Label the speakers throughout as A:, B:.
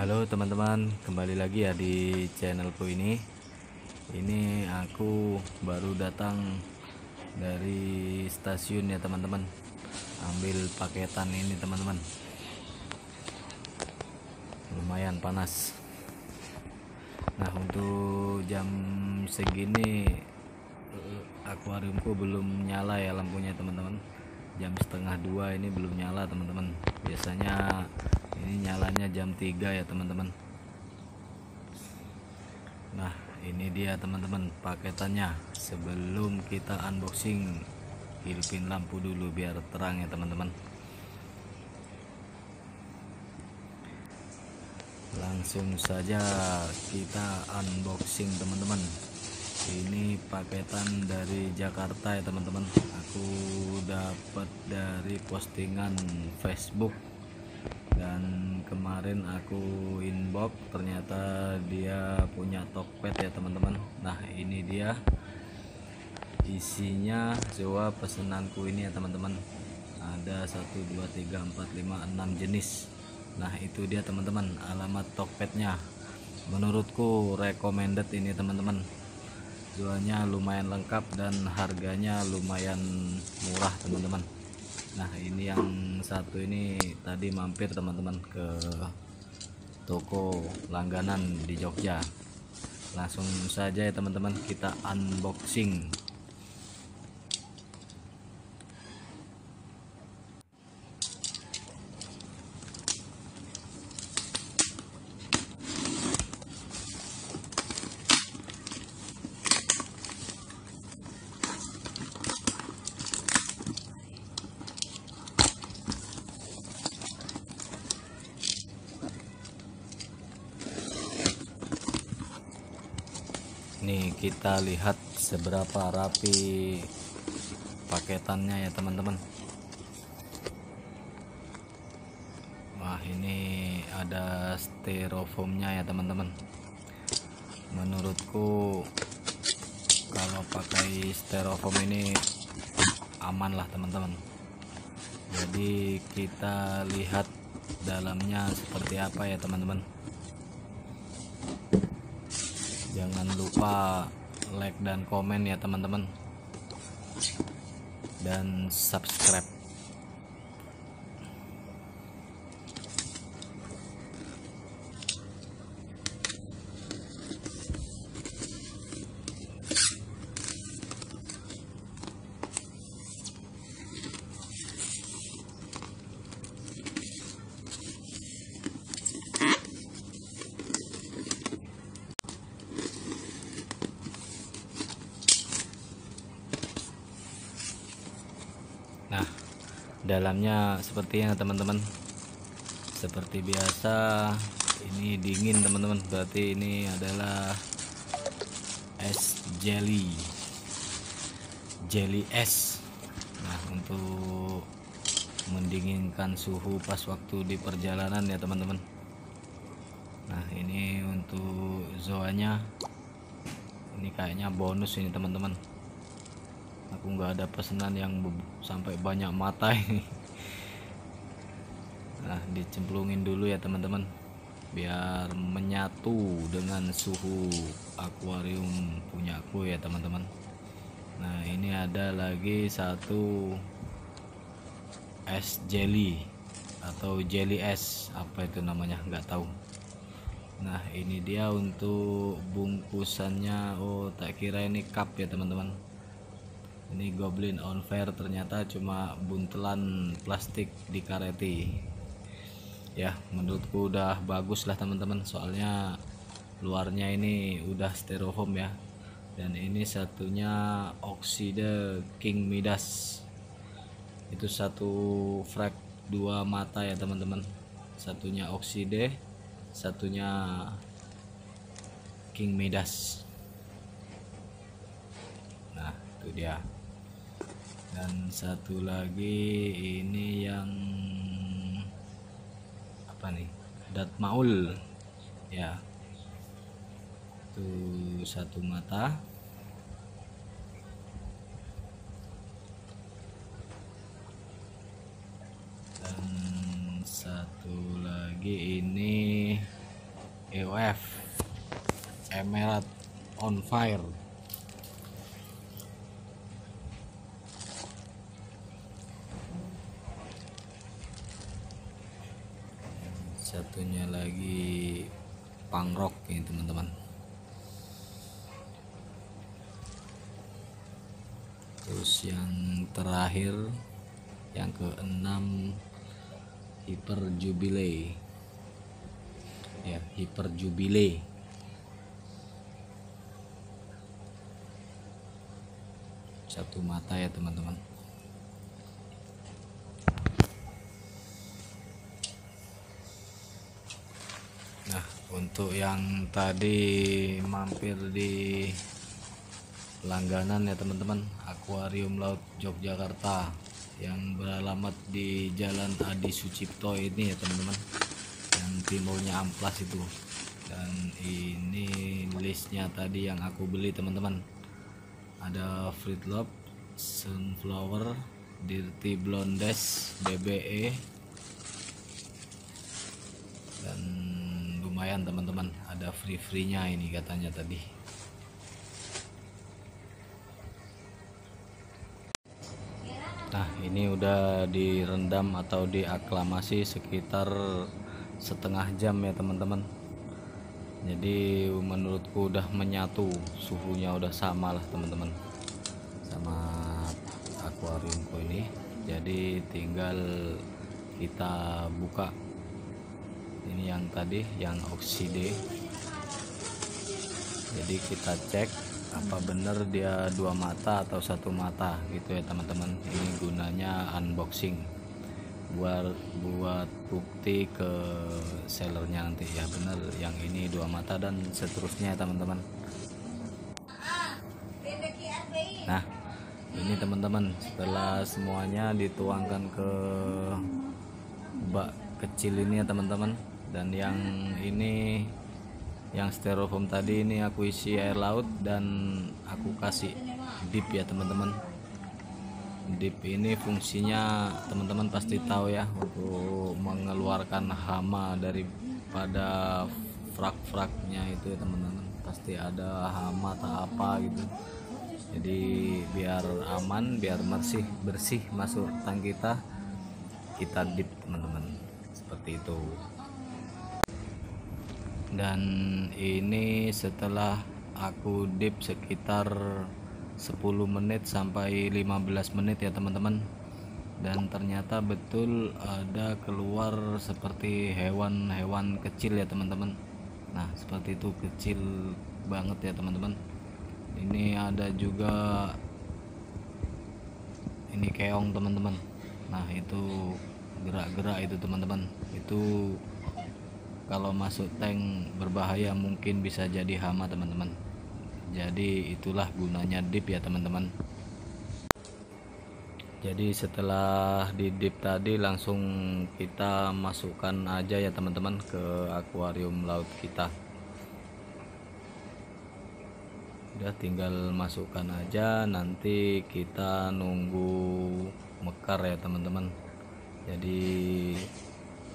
A: Halo teman-teman, kembali lagi ya di channelku ini. Ini aku baru datang dari stasiun ya teman-teman. Ambil paketan ini teman-teman. Lumayan panas. Nah, untuk jam segini eh, akuariumku belum nyala ya lampunya teman-teman. Jam setengah dua ini belum nyala teman-teman. Biasanya ini nyalanya jam 3 ya teman-teman. Nah ini dia teman-teman paketannya. Sebelum kita unboxing hidupin lampu dulu biar terang ya teman-teman. Langsung saja kita unboxing teman-teman. Ini paketan dari Jakarta ya teman-teman. Aku dapat dari postingan Facebook dan kemarin aku inbox ternyata dia punya Tokped ya teman-teman. Nah ini dia. Isinya Zoa pesenanku ini ya teman-teman. Ada 1 2 3 4 5 6 jenis. Nah itu dia teman-teman alamat Tokpednya. Menurutku recommended ini teman-teman. Zoanya lumayan lengkap dan harganya lumayan murah teman-teman nah ini yang satu ini tadi mampir teman-teman ke toko langganan di Jogja. Langsung saja ya teman-teman kita unboxing nih kita lihat seberapa rapi paketannya ya teman-teman. Wah ini ada styrofoamnya ya teman-teman. Menurutku kalau pakai styrofoam ini aman lah teman-teman. Jadi kita lihat dalamnya seperti apa ya teman-teman jangan lupa like dan komen ya teman-teman. Dan subscribe Nah, dalamnya sepertinya teman-teman. Seperti biasa, ini dingin teman-teman. Berarti ini adalah es jelly. Jelly es. Nah, untuk mendinginkan suhu pas waktu di perjalanan ya teman-teman. Nah, ini untuk zoanya. Ini kayaknya bonus ini teman-teman aku nggak ada pesanan yang sampai banyak mata ini. Nah dicemplungin dulu ya teman-teman. Biar menyatu dengan suhu akuarium punya aku ya teman-teman. Nah ini ada lagi satu es jelly atau jelly es apa itu namanya? Nggak tahu. Nah ini dia untuk bungkusannya. Oh tak kira ini cup ya teman-teman ini goblin on fair ternyata cuma buntelan plastik di kareti ya menurutku udah bagus lah teman-teman. Soalnya luarnya ini udah styrofoam ya. Dan ini satunya oksida king midas. Itu satu frag dua mata ya teman-teman. Satunya okside satunya king midas. Nah itu dia dan satu lagi ini yang apa nih? Dat maul. Ya. Itu satu mata. Dan satu lagi ini emerald on fire satunya lagi pangrok ini teman-teman. Terus yang terakhir yang keenam hiper jubile ya hiper jubile satu mata ya teman-teman nah untuk yang tadi mampir di langganan ya teman-teman. Akuarium laut Yogyakarta yang beralamat di Jalan Adi Sucipto ini ya teman-teman. Yang timurnya amplas itu. Dan ini listnya tadi yang aku beli teman-teman. Ada fruit lobe sunflower dirty blondes BBE dan lumayan teman-teman. Ada free free nya ini katanya tadi. Nah ini udah direndam atau diaklamasi sekitar setengah jam ya teman-teman. Jadi menurutku udah menyatu. Suhunya udah sama lah teman-teman. Sama akuariumku ini. Jadi tinggal kita buka Ini yang tadi yang okside. Jadi kita cek apa benar dia dua mata atau satu mata gitu ya teman-teman. Ini gunanya unboxing. Buat buat bukti ke sellernya nanti. Ya benar yang ini dua mata dan seterusnya teman-teman. Nah ini teman-teman setelah semuanya dituangkan ke bak kecil ini ya teman-teman dan yang ini yang styrofoam tadi ini aku isi air laut dan aku kasih dip ya teman-teman. Dip ini fungsinya teman-teman pasti tahu ya untuk mengeluarkan hama daripada frak-fraknya itu ya teman-teman. Pasti ada hama atau apa gitu. Jadi biar aman biar bersih bersih masuk tang kita kita dip teman-teman. Seperti itu dan ini setelah aku dip sekitar 10 menit sampai 15 menit ya teman-teman. Dan ternyata betul ada keluar seperti hewan-hewan kecil ya teman-teman. Nah seperti itu kecil banget ya teman-teman. Ini ada juga ini keong teman-teman. Nah itu gerak-gerak itu teman-teman. Itu kalau masuk tank berbahaya mungkin bisa jadi hama teman-teman. Jadi itulah gunanya dip ya teman-teman. Jadi setelah di dip tadi langsung kita masukkan aja ya teman-teman ke akuarium laut kita. Udah tinggal masukkan aja. Nanti kita nunggu mekar ya teman-teman. Jadi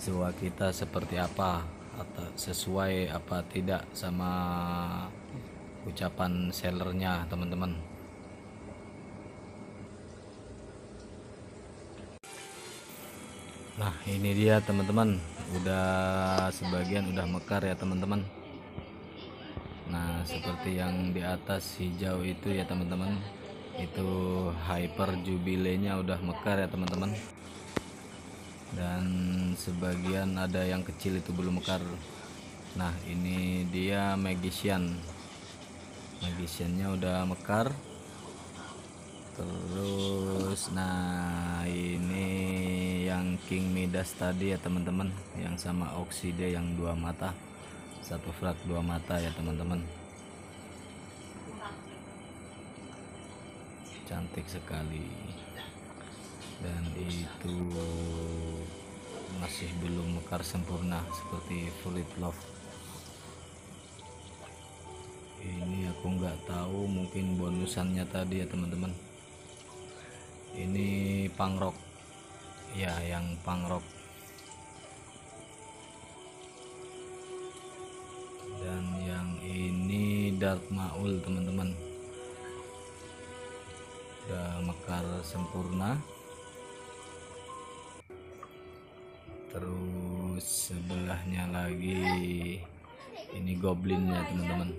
A: sewa kita seperti apa atau sesuai apa tidak sama ucapan sellernya teman-teman? Nah ini dia teman-teman. Udah sebagian udah mekar ya teman-teman. Nah seperti yang di atas hijau itu ya teman-teman. Itu hyper jubilenya udah mekar ya teman-teman dan sebagian ada yang kecil itu belum mekar. Nah ini dia magician. Magiciannya udah mekar. Terus nah ini yang king midas tadi ya teman-teman. Yang sama oksida yang dua mata. Satu frak dua mata ya teman-teman. Cantik sekali dan itu masih belum mekar sempurna seperti fluid love. Ini aku nggak tahu mungkin bonusannya tadi ya teman-teman. Ini pangrok ya yang pangrok dan yang ini dark maul teman-teman. Udah mekar sempurna terus sebelahnya lagi. Ini goblinnya teman-teman.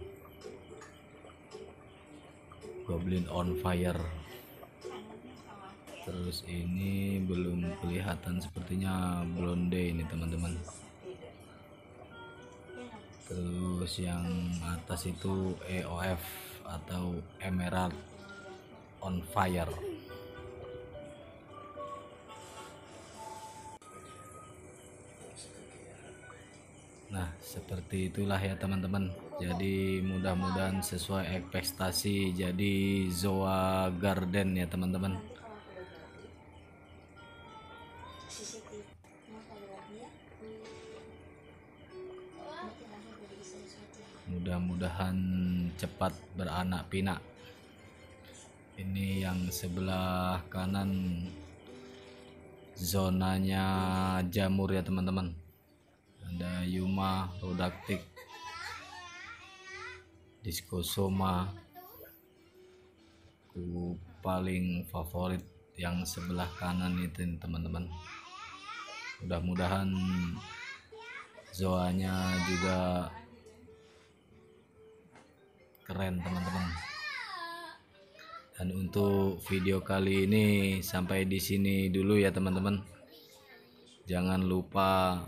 A: Goblin on fire. Terus ini belum kelihatan sepertinya blonde ini teman-teman. Terus yang atas itu EOF atau emerald on fire Nah, seperti itulah ya teman-teman. Jadi mudah-mudahan sesuai ekspektasi jadi Zoa Garden ya teman-teman. Mudah-mudahan cepat beranak pinak ini yang sebelah kanan zonanya jamur ya teman-teman ada Yuma Rodactic Discosoma ku paling favorit yang sebelah kanan itu teman-teman. Mudah-mudahan zoanya juga keren teman-teman. Dan untuk video kali ini sampai di sini dulu ya teman-teman. Jangan lupa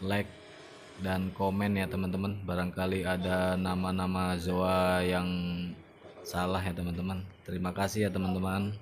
A: like dan komen ya teman-teman. Barangkali ada nama-nama zoa yang salah ya teman-teman. Terima kasih ya teman-teman